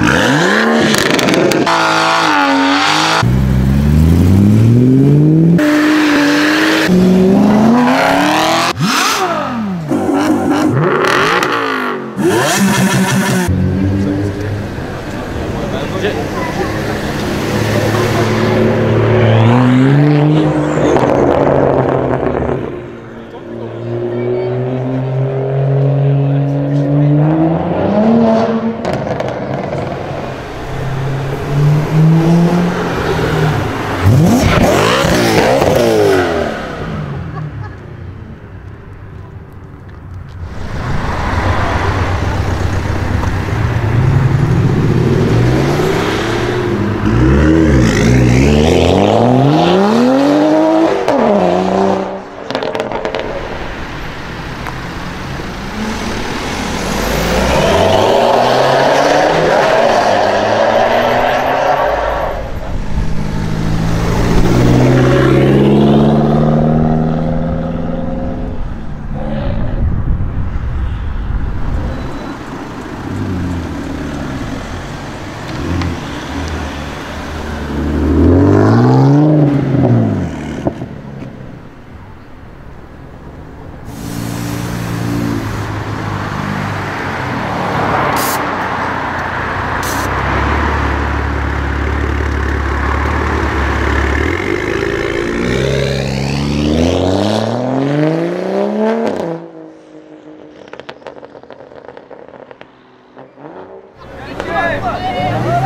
Yeah. Vai, é.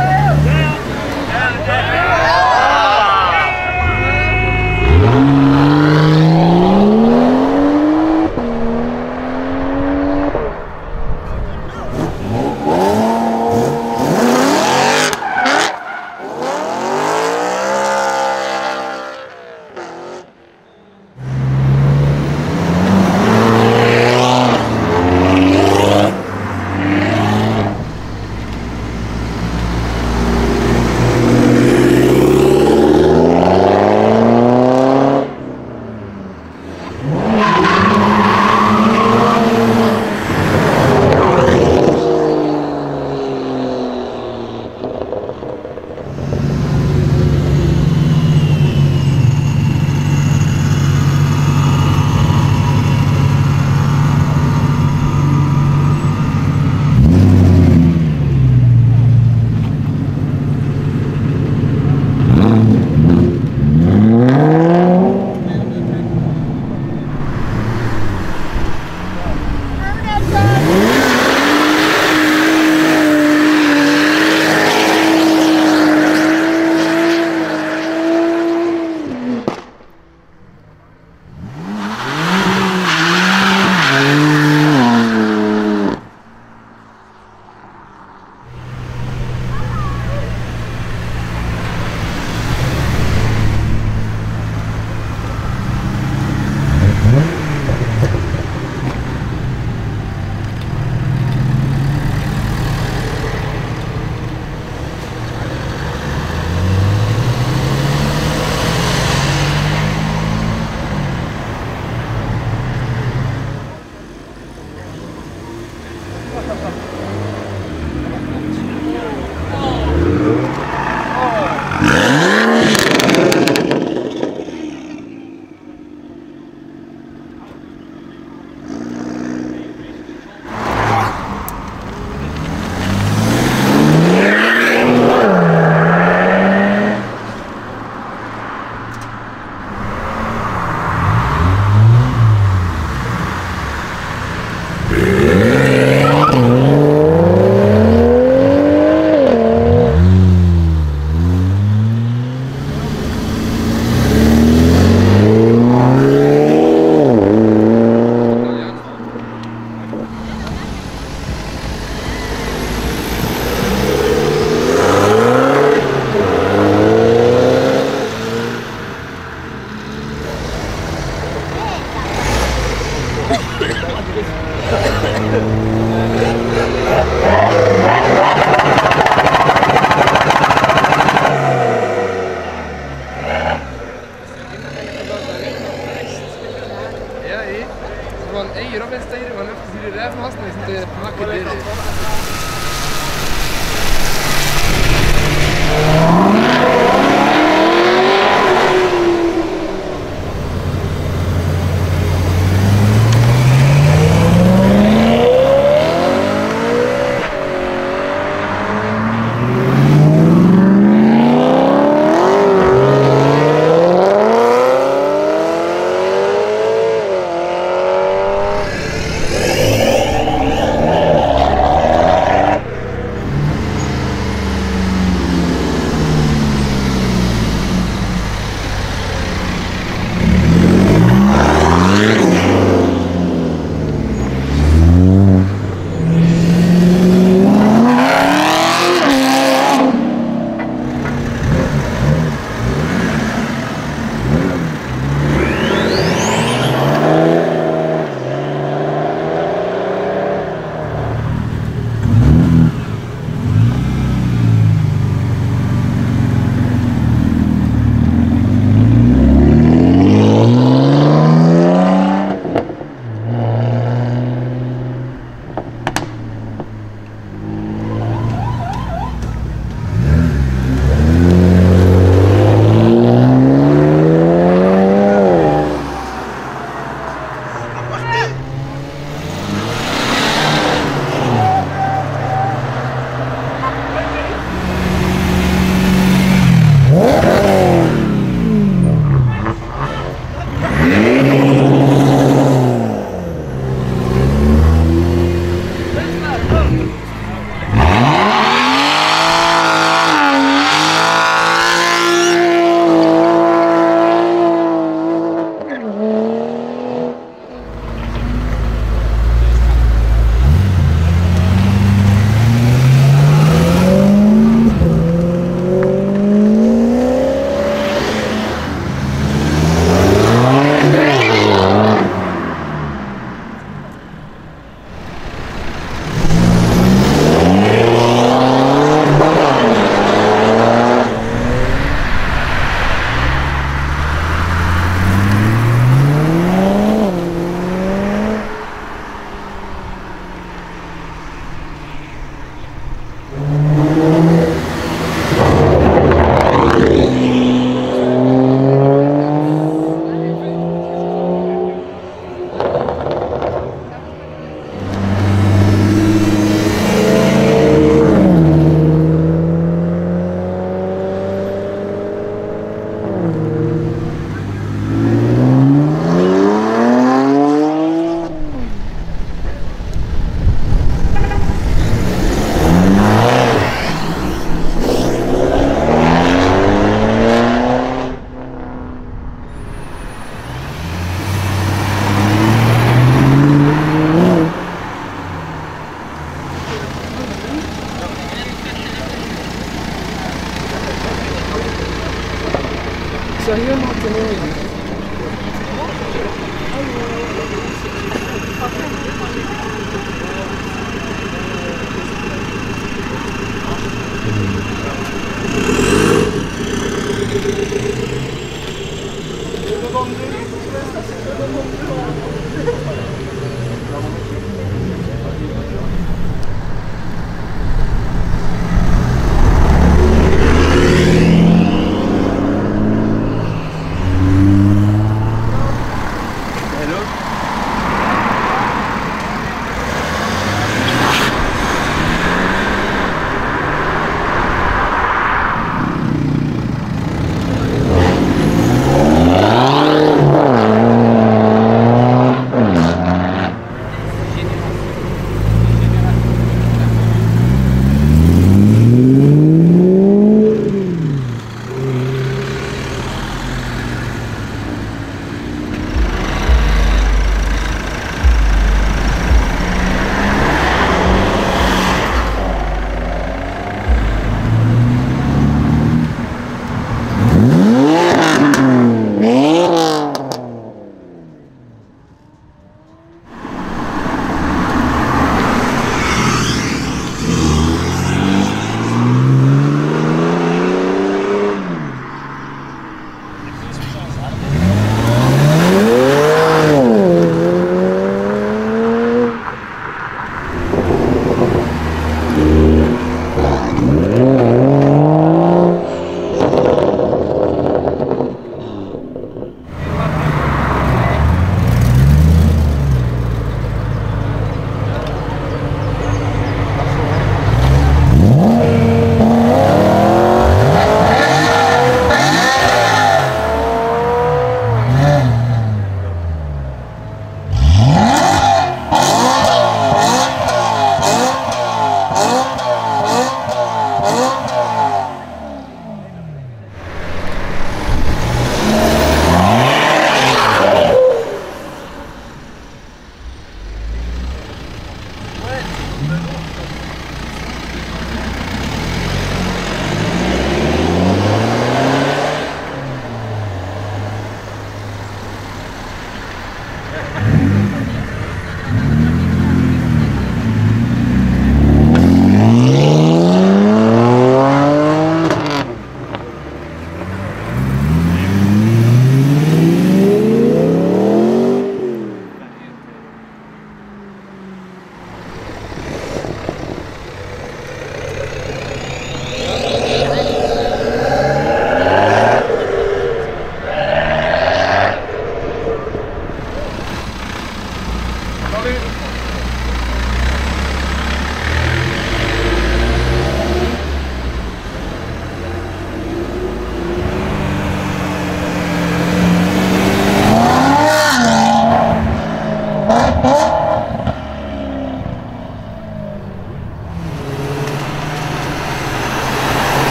所有物に。